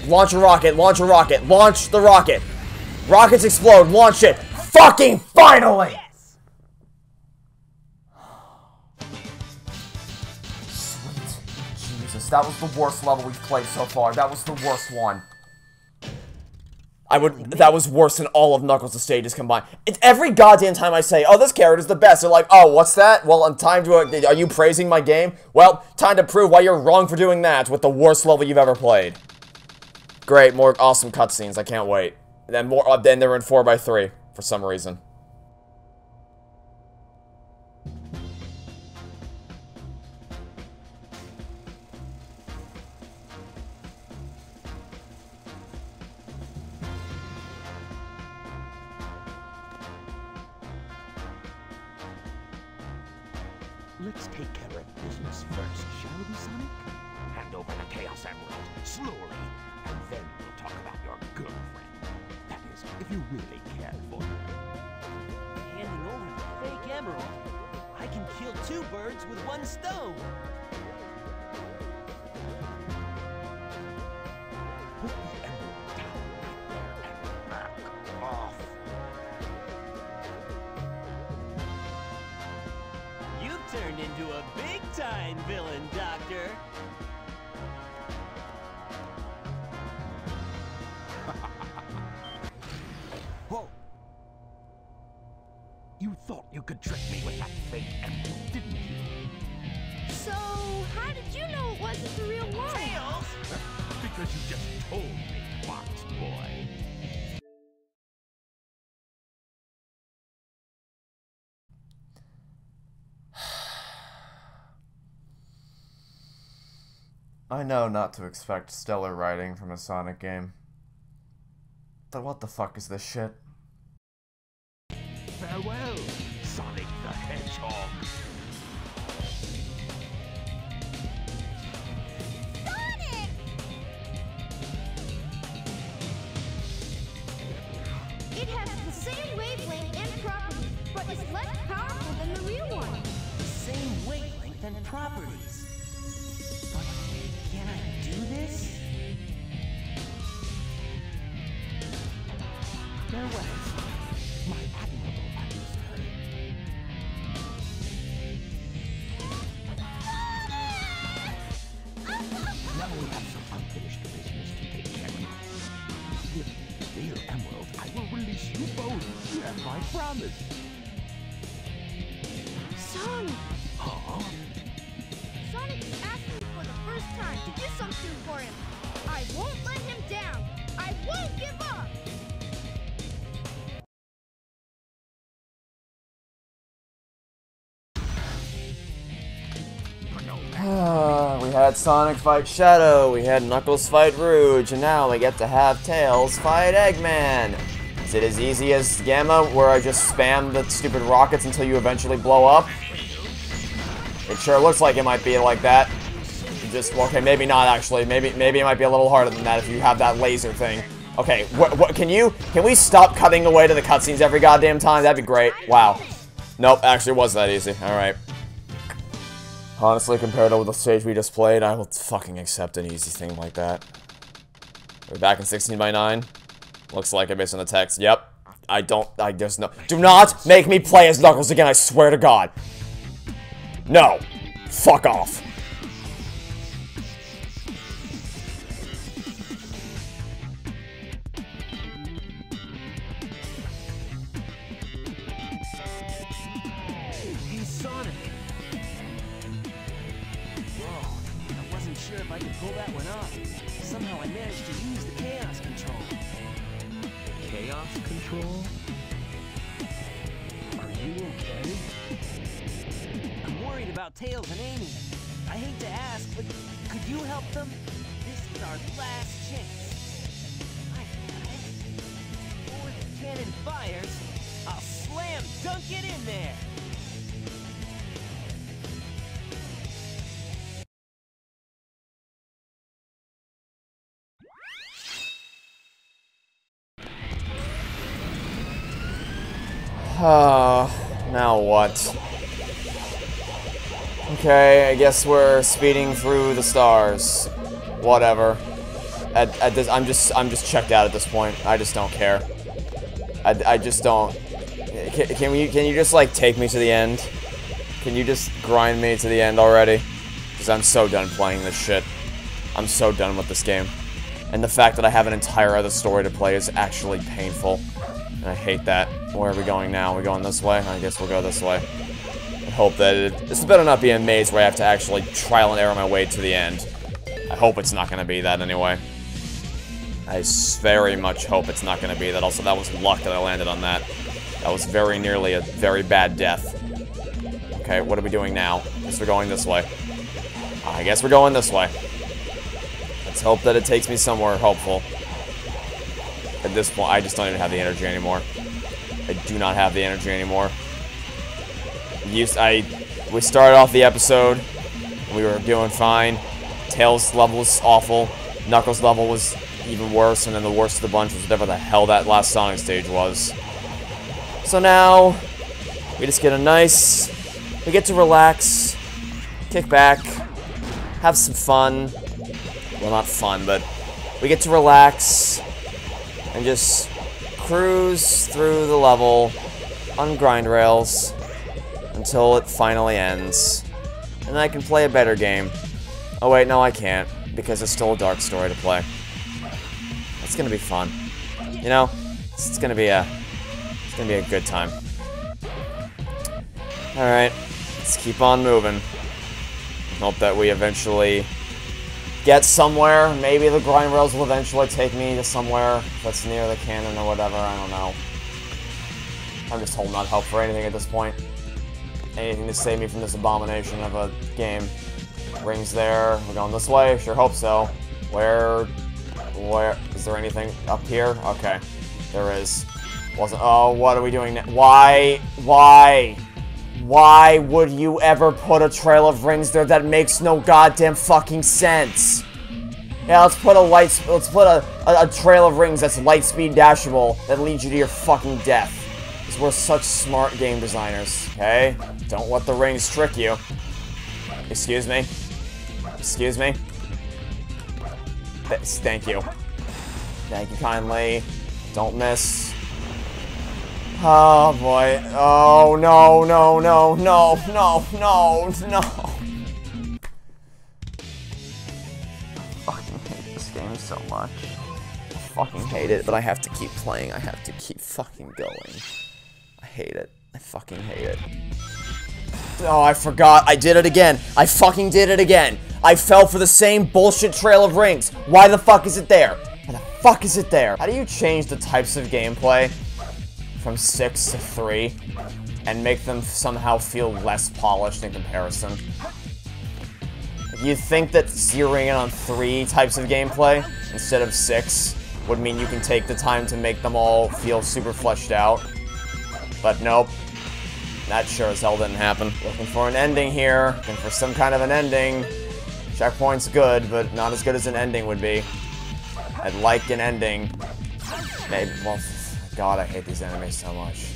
Launch a rocket. Launch a rocket. Launch the rocket. Rockets explode. Launch it. Fucking finally! Sweet. Jesus, that was the worst level we've played so far. That was the worst one. I would. That was worse than all of Knuckles' stages combined. Every goddamn time I say, "Oh, this character's the best." They're like, "Oh, what's that?" Well, I'm time to. Uh, are you praising my game? Well, time to prove why you're wrong for doing that with the worst level you've ever played. Great, more awesome cutscenes. I can't wait. And then more. Uh, then they're in four x three for some reason. Could trick me with that fake emerald, didn't you? So, how did you know it wasn't the real one? Tails! Because you just told me, Fox Boy. I know not to expect stellar writing from a Sonic game. But what the fuck is this shit? Farewell, properties. But can I do this? Farewell, had Sonic fight Shadow, we had Knuckles fight Rouge, and now we get to have Tails fight Eggman. Is it as easy as Gamma, where I just spam the stupid rockets until you eventually blow up? It sure looks like it might be like that. just okay, maybe not actually. Maybe maybe it might be a little harder than that if you have that laser thing. Okay, what what can you can we stop cutting away to the cutscenes every goddamn time? That'd be great. Wow. Nope, actually it was that easy. All right. Honestly, compared to the stage we just played, I will fucking accept an easy thing like that. We're back in 16 by 9. Looks like it based on the text. Yep. I don't, I just know. Do not make me play as Knuckles again, I swear to God. No. Fuck off. Tails and Amy. I hate to ask, but could you help them? This is our last chance. Got. Before the cannon fires, I'll slam dunk it in there. Uh, now what? Okay, I guess we're speeding through the stars. Whatever. At, at this, I'm just, I'm just checked out at this point. I just don't care. I, I just don't. Can, can we, can you just like take me to the end? Can you just grind me to the end already? Because I'm so done playing this shit. I'm so done with this game. And the fact that I have an entire other story to play is actually painful. And I hate that. Where are we going now? Are we going this way? I guess we'll go this way. I hope that it... This better not be a maze where I have to actually trial and error my way to the end. I hope it's not going to be that anyway. I very much hope it's not going to be that. Also, that was luck that I landed on that. That was very nearly a very bad death. Okay, what are we doing now? Guess we're going this way. I guess we're going this way. Let's hope that it takes me somewhere hopeful. At this point, I just don't even have the energy anymore. I do not have the energy anymore. Used, I, we started off the episode, we were doing fine. Tails level was awful. Knuckles level was even worse, and then the worst of the bunch was whatever the hell that last Sonic stage was. So now, we just get a nice, we get to relax, kick back, have some fun. Well, not fun, but we get to relax and just cruise through the level on grind rails until it finally ends. And then I can play a better game. Oh wait, no I can't, because it's still a dark story to play. It's gonna be fun. You know, it's, it's gonna be a, it's gonna be a good time. Alright, let's keep on moving. Hope that we eventually get somewhere. Maybe the grind rails will eventually take me to somewhere that's near the cannon or whatever. I don't know. I'm just holding out hope for anything at this point. Anything to save me from this abomination of a game. Rings there. We're going this way? Sure hope so. Where... Where... Is there anything up here? Okay. There is. Wasn't... Oh, what are we doing now? Why? Why? Why would you ever put a trail of rings there? That makes no goddamn fucking sense. Yeah, let's put a light. Let's put a, a, a trail of rings that's light speed dashable that leads you to your fucking death. Because we're such smart game designers. Okay, don't let the rings trick you. Excuse me. Excuse me. Th thank you. Thank you kindly. Don't miss. Oh boy. Oh no, no, no, no, no, no, no. I fucking hate this game so much. I fucking hate it, but I have to keep playing. I have to keep fucking going. Hate it. I fucking hate it. Oh, I forgot. I did it again. I fucking did it again. I fell for the same bullshit trail of rings. Why the fuck is it there? Why the fuck is it there? How do you change the types of gameplay from 6 to 3 and make them somehow feel less polished in comparison? You think that zeroing in on 3 types of gameplay instead of 6 would mean you can take the time to make them all feel super fleshed out? But nope. That sure as hell didn't happen. Looking for an ending here. Looking for some kind of an ending. Checkpoint's good, but not as good as an ending would be. I'd like an ending. Maybe, well, God, I hate these enemies so much.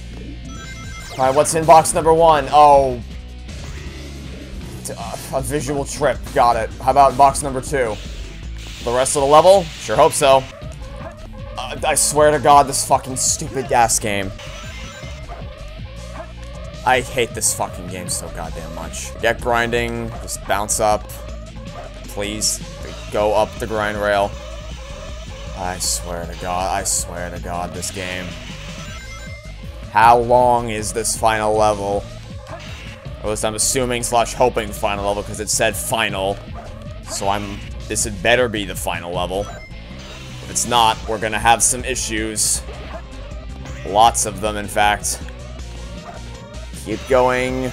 Alright, what's in box number one? Oh. Uh, a visual trip. Got it. How about box number two? The rest of the level? Sure hope so. Uh, I swear to God, this fucking stupid gas game. I hate this fucking game so goddamn much. Get grinding, just bounce up. Please, go up the grind rail. I swear to God, I swear to God, this game. How long is this final level? At least I'm assuming slash hoping final level because it said final. So I'm, this had better be the final level. If it's not, we're gonna have some issues. Lots of them, in fact. Keep going.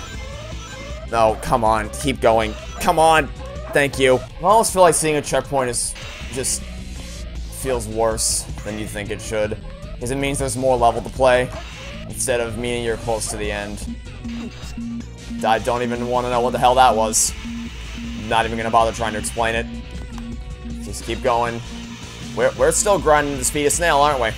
No, come on, keep going. Come on! Thank you. I almost feel like seeing a checkpoint is just feels worse than you think it should. Because it means there's more level to play, instead of meaning you're close to the end. I don't even want to know what the hell that was. Not even gonna bother trying to explain it. Just keep going. We're, we're still grinding the speed of snail, aren't we?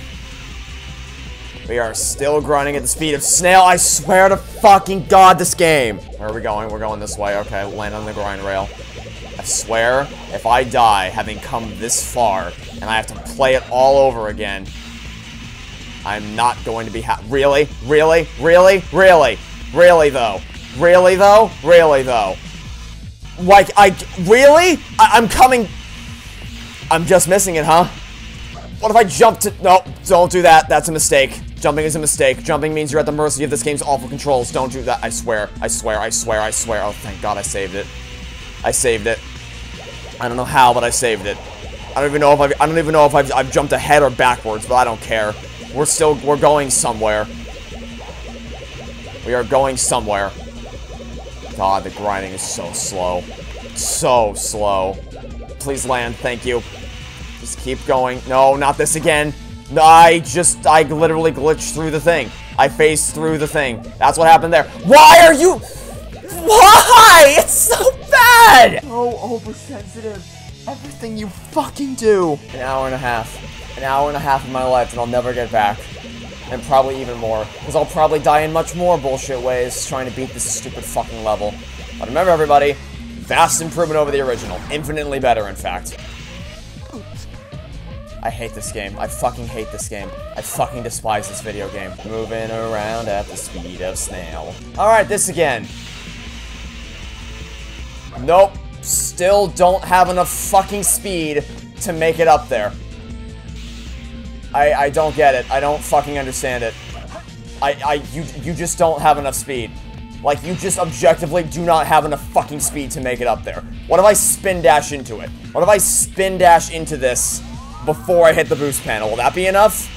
We are still grinding at the speed of snail. I swear to fucking god, this game. Where are we going? We're going this way. Okay, land on the grind rail. I swear, if I die having come this far, and I have to play it all over again, I'm not going to be happy. Really? Really? Really? Really? Really, though? Really, though? Really, though? Like, I... Really? I, I'm coming... I'm just missing it, huh? What if I jump to... No, don't do that. That's a mistake. Jumping is a mistake. Jumping means you're at the mercy of this game's awful controls. Don't do that. I swear. I swear. I swear. I swear. Oh, thank God I saved it. I saved it. I don't know how, but I saved it. I don't even know if I've, I don't even know if I've, I've jumped ahead or backwards, but I don't care. We're still, we're going somewhere. We are going somewhere. God, the grinding is so slow. So slow. Please land, thank you. Just keep going. No, not this again. No, I just, I literally glitched through the thing. I phased through the thing. That's what happened there. Why are you... Why? It's so bad! So oversensitive. Everything you fucking do. An hour and a half. An hour and a half of my life and I'll never get back. And probably even more. Because I'll probably die in much more bullshit ways trying to beat this stupid fucking level. But remember everybody, vast improvement over the original. Infinitely better, in fact. I hate this game. I fucking hate this game. I fucking despise this video game. Moving around at the speed of snail. Alright, this again. Nope. Still don't have enough fucking speed to make it up there. I, I don't get it. I don't fucking understand it. I, I, you, you just don't have enough speed. Like, you just objectively do not have enough fucking speed to make it up there. What if I spin dash into it? What if I spin dash into this before I hit the boost panel? Will that be enough?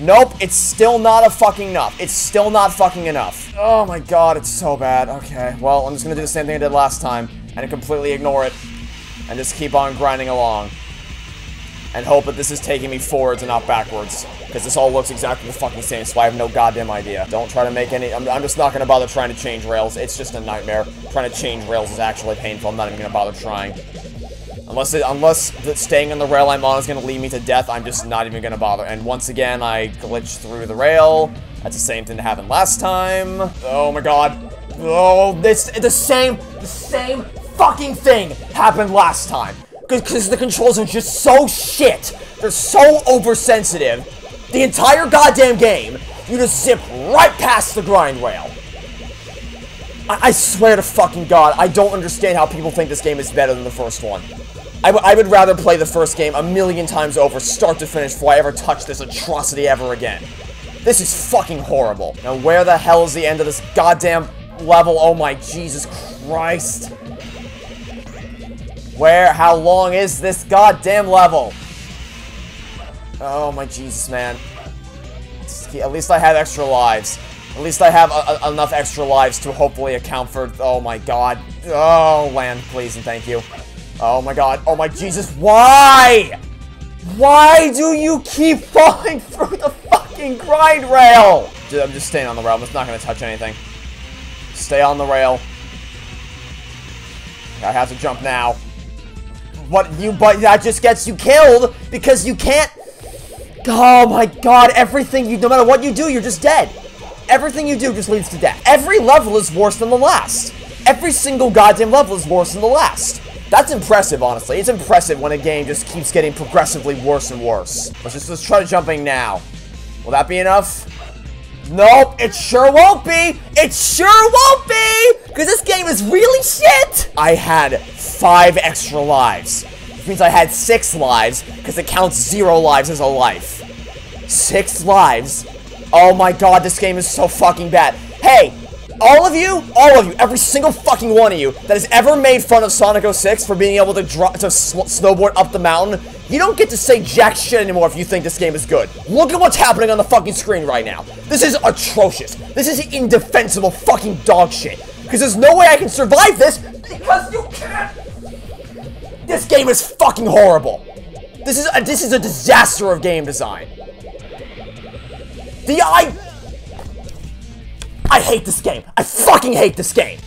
Nope, it's still not a fucking enough. It's still not fucking enough. Oh my god, it's so bad. Okay, well, I'm just gonna do the same thing I did last time and completely ignore it and just keep on grinding along and hope that this is taking me forwards and not backwards because this all looks exactly the fucking same so I have no goddamn idea. Don't try to make any- I'm, I'm just not gonna bother trying to change rails. It's just a nightmare. Trying to change rails is actually painful. I'm not even gonna bother trying. Unless it, unless staying on the rail I'm on is going to lead me to death, I'm just not even going to bother. And once again, I glitched through the rail. That's the same thing that happened last time. Oh my god. Oh, this the same, the same fucking thing happened last time. Because the controls are just so shit. They're so oversensitive. The entire goddamn game, you just zip right past the grind rail. I swear to fucking god, I don't understand how people think this game is better than the first one. I, I would rather play the first game a million times over, start to finish, before I ever touch this atrocity ever again. This is fucking horrible. Now, where the hell is the end of this goddamn level? Oh my Jesus Christ. Where, how long is this goddamn level? Oh my Jesus, man. At least I have extra lives. At least I have a, a, enough extra lives to hopefully account for- oh my god. Oh, land, please and thank you. Oh my god. Oh my Jesus. Why? Why do you keep (laughs) falling through the fucking grind rail? Dude, I'm just staying on the rail. I'm just not going to touch anything. Stay on the rail. I have to jump now. What you but that just gets you killed because you can't Oh my god, everything you no matter what you do, you're just dead. Everything you do just leads to death. Every level is worse than the last. Every single goddamn level is worse than the last. That's impressive, honestly. It's impressive when a game just keeps getting progressively worse and worse. Let's just let's try jumping now. Will that be enough? Nope, it sure won't be. It sure won't be, because this game is really shit. I had five extra lives, which means I had six lives, because it counts zero lives as a life. Six lives. Oh my god, this game is so fucking bad. Hey, all of you, all of you, every single fucking one of you that has ever made fun of Sonic 06 for being able to drop to snowboard up the mountain, you don't get to say jack shit anymore if you think this game is good. Look at what's happening on the fucking screen right now. This is atrocious. This is indefensible fucking dog shit. Because there's no way I can survive this because you can't. This game is fucking horrible. This is a, this is a disaster of game design. The I I hate this game. I fucking hate this game.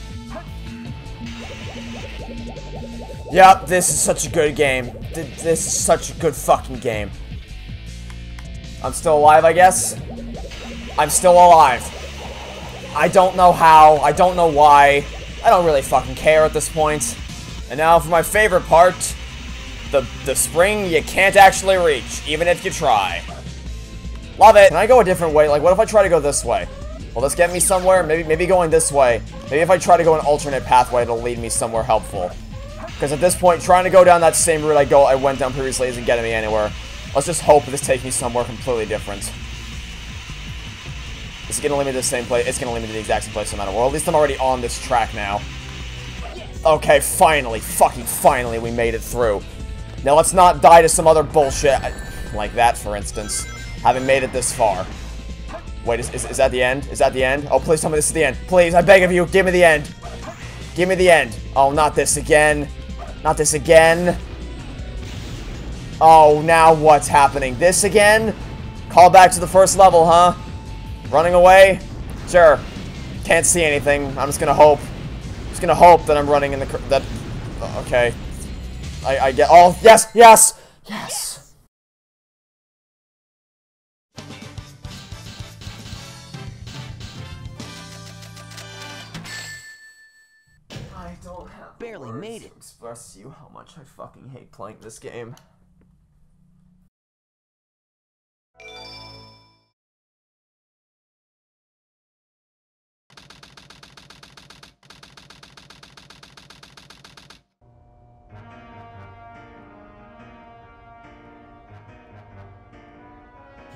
Yep, this is such a good game. This is such a good fucking game. I'm still alive, I guess? I'm still alive. I don't know how. I don't know why. I don't really fucking care at this point. And now for my favorite part. The, the spring you can't actually reach, even if you try. Love it. Can I go a different way? Like, what if I try to go this way? Will this get me somewhere? Maybe maybe going this way. Maybe if I try to go an alternate pathway, it'll lead me somewhere helpful. Because at this point, trying to go down that same route I go I went down previously isn't getting me anywhere. Let's just hope this takes me somewhere completely different. It's gonna lead me to the same place. It's gonna lead me to the exact same place no matter what. At least I'm already on this track now. Okay, finally, fucking finally, we made it through. Now let's not die to some other bullshit, like that, for instance, having made it this far. Wait, is, is, is, that the end? Is that the end? Oh, please tell me this is the end. Please, I beg of you, give me the end. Give me the end. Oh, not this again. Not this again. Oh, now what's happening? This again? Call back to the first level, huh? Running away? Sure. Can't see anything. I'm just gonna hope. Just gonna hope that I'm running in the... That... Okay. I, I get... Oh, yes, yes, yes. Made to it. express to you how much I fucking hate playing this game.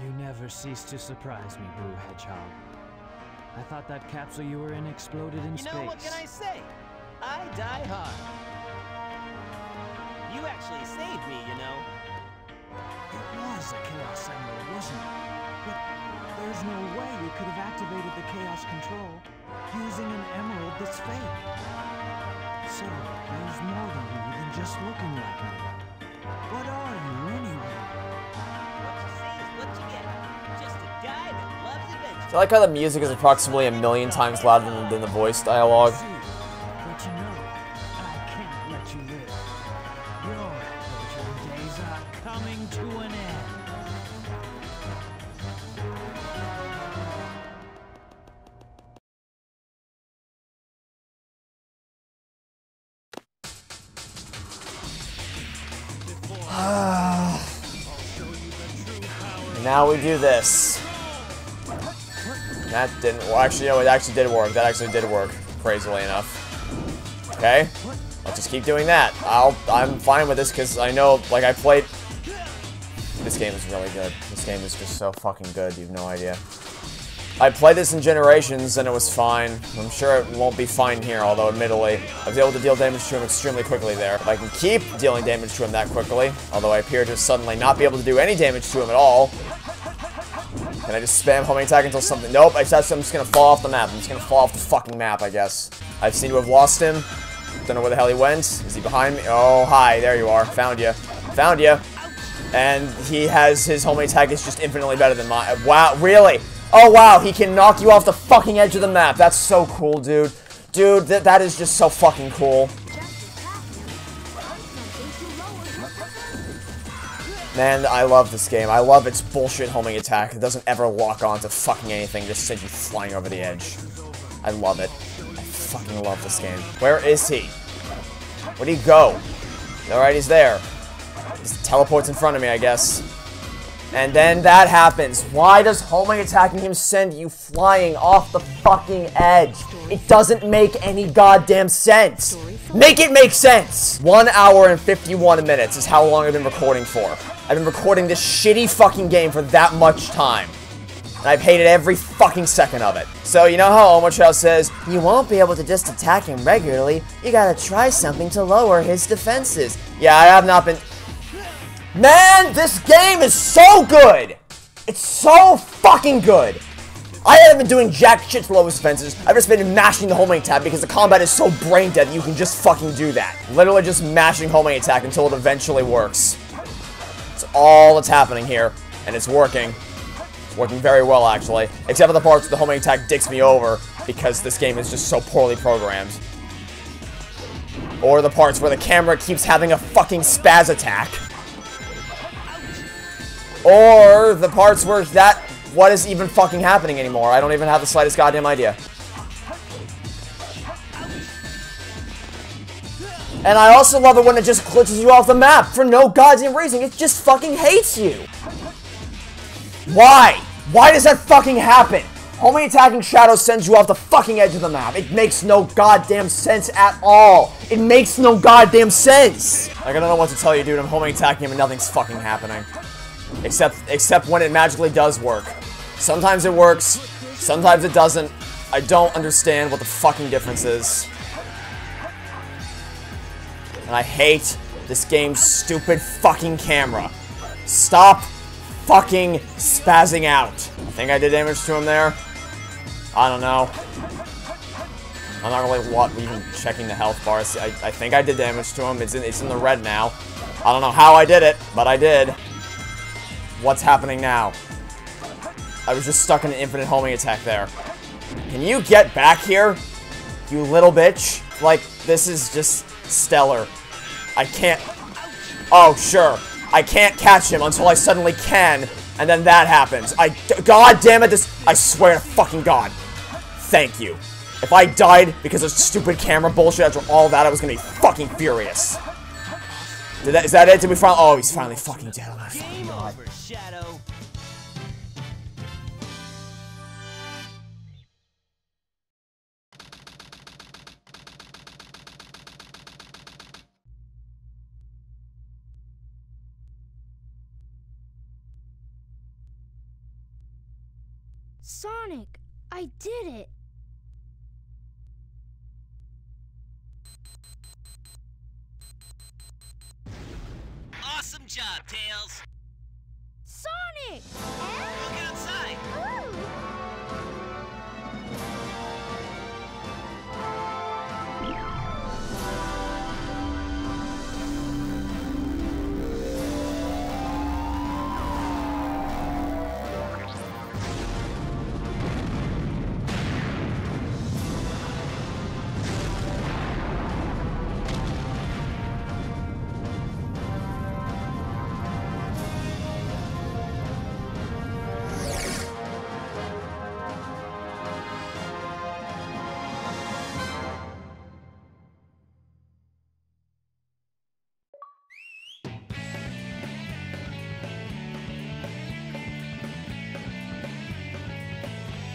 You never cease to surprise me, Blue Hedgehog. I thought that capsule you were in exploded in You space. know what can I say? I die hard. You actually saved me, you know. It was a Chaos Emerald, wasn't it? But there's no way you could have activated the Chaos Control using an emerald that's fake. So, there's more to you than just looking like me. What are you, anyway? What you see is what you get. Just a guy that loves adventure. I like how the music is approximately a million times louder than, than the voice dialogue. That didn't. Well, actually, no, it actually did work. That actually did work, crazily enough. Okay, let's just keep doing that. I'll. I'm fine with this because I know, like, I played. This game is really good. This game is just so fucking good. You have no idea. I played this in Generations and it was fine. I'm sure it won't be fine here, although admittedly, I was able to deal damage to him extremely quickly there. If I can keep dealing damage to him that quickly, although I appear to suddenly not be able to do any damage to him at all, can I just spam homing attack until something... Nope, I just, I'm just gonna fall off the map. I'm just gonna fall off the fucking map, I guess. I seem to have lost him. Don't know where the hell he went. Is he behind me? Oh, hi. There you are. Found you. Found you. And he has... His homing attack is just infinitely better than mine. Wow, really? Oh, wow. He can knock you off the fucking edge of the map. That's so cool, dude. Dude, th that is just so fucking cool. Man, I love this game. I love its bullshit homing attack. It doesn't ever lock on to fucking anything, just sends you flying over the edge. I love it. I fucking love this game. Where is he? Where'd he go? Alright, he's there. Just teleports in front of me, I guess. And then that happens. Why does homing attacking him send you flying off the fucking edge? It doesn't make any goddamn sense. Make it make sense! One hour and 51 minutes is how long I've been recording for. I've been recording this shitty fucking game for that much time. And I've hated every fucking second of it. So, you know how Omochao says, You won't be able to just attack him regularly. You gotta try something to lower his defenses. Yeah, I have not been... Man, this game is so good! It's so fucking good! I haven't been doing jack shit lower his defenses. I've just been mashing the homing attack because the combat is so brain dead that you can just fucking do that. Literally just mashing homing attack until it eventually works. It's all that's happening here, and it's working. It's working very well, actually. Except for the parts where the homing attack dicks me over because this game is just so poorly programmed. Or the parts where the camera keeps having a fucking spaz attack. Or the parts where that, what is even fucking happening anymore? I don't even have the slightest goddamn idea. And I also love it when it just glitches you off the map for no goddamn reason. It just fucking hates you. Why? Why does that fucking happen? Homing attacking shadow sends you off the fucking edge of the map. It makes no goddamn sense at all. It makes no goddamn sense. Like, I don't know what to tell you, dude. I'm homing attacking him and nothing's fucking happening. Except, except when it magically does work. Sometimes it works, sometimes it doesn't. I don't understand what the fucking difference is. And I hate this game's stupid fucking camera. Stop fucking spazzing out. I think I did damage to him there. I don't know. I'm not really what even checking the health bars. I, I think I did damage to him. It's in it's in the red now. I don't know how I did it, but I did. What's happening now? I was just stuck in an infinite homing attack there. Can you get back here? You little bitch. Like, this is just stellar. I can't... Oh, sure. I can't catch him until I suddenly can, and then that happens. I... God damn it, this... I swear to fucking God. Thank you. If I died because of stupid camera bullshit after all that, I was gonna be fucking furious. That, is that it? Did we finally... Oh, he's finally fucking dead. Oh my fucking God. Shadow. Sonic, I did it. Awesome job, Tails. Sonic! Look outside.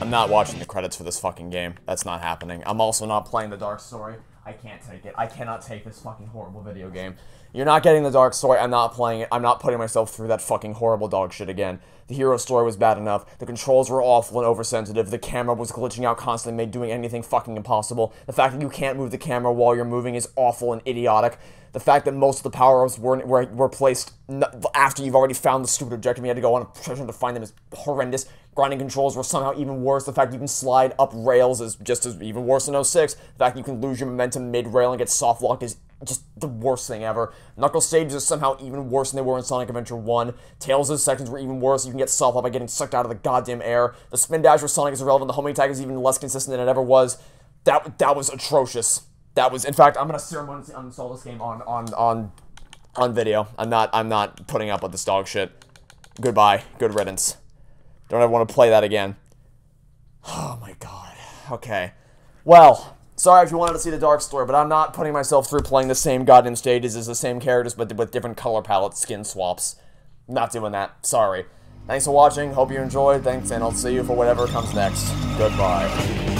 I'm not watching the credits for this fucking game. That's not happening. I'm also not playing the Dark Story. I can't take it. I cannot take this fucking horrible video game. You're not getting the Dark Story. I'm not playing it. I'm not putting myself through that fucking horrible dog shit again. The hero story was bad enough. The controls were awful and oversensitive. The camera was glitching out constantly, made doing anything fucking impossible. The fact that you can't move the camera while you're moving is awful and idiotic. The fact that most of the power-ups were, were, were placed after you've already found the stupid objective, you had to go on a treasure to find them is horrendous. Grinding controls were somehow even worse. The fact you can slide up rails is just as even worse than 06. The fact you can lose your momentum mid-rail and get soft locked is just the worst thing ever. Knuckle stages are somehow even worse than they were in Sonic Adventure 1. Tails' sections were even worse. You can get soft locked by getting sucked out of the goddamn air. The spin dash where Sonic is irrelevant. The homing attack is even less consistent than it ever was. That that was atrocious. That was, in fact, I'm gonna ceremoniously uninstall this game on on on on video. I'm not I'm not putting up with this dog shit. Goodbye. Good riddance. Don't ever want to play that again. Oh my god. Okay. Well, sorry if you wanted to see the dark story, but I'm not putting myself through playing the same goddamn stages as the same characters, but with different color palettes, skin swaps. Not doing that. Sorry. Thanks for watching. Hope you enjoyed. Thanks, and I'll see you for whatever comes next. Goodbye.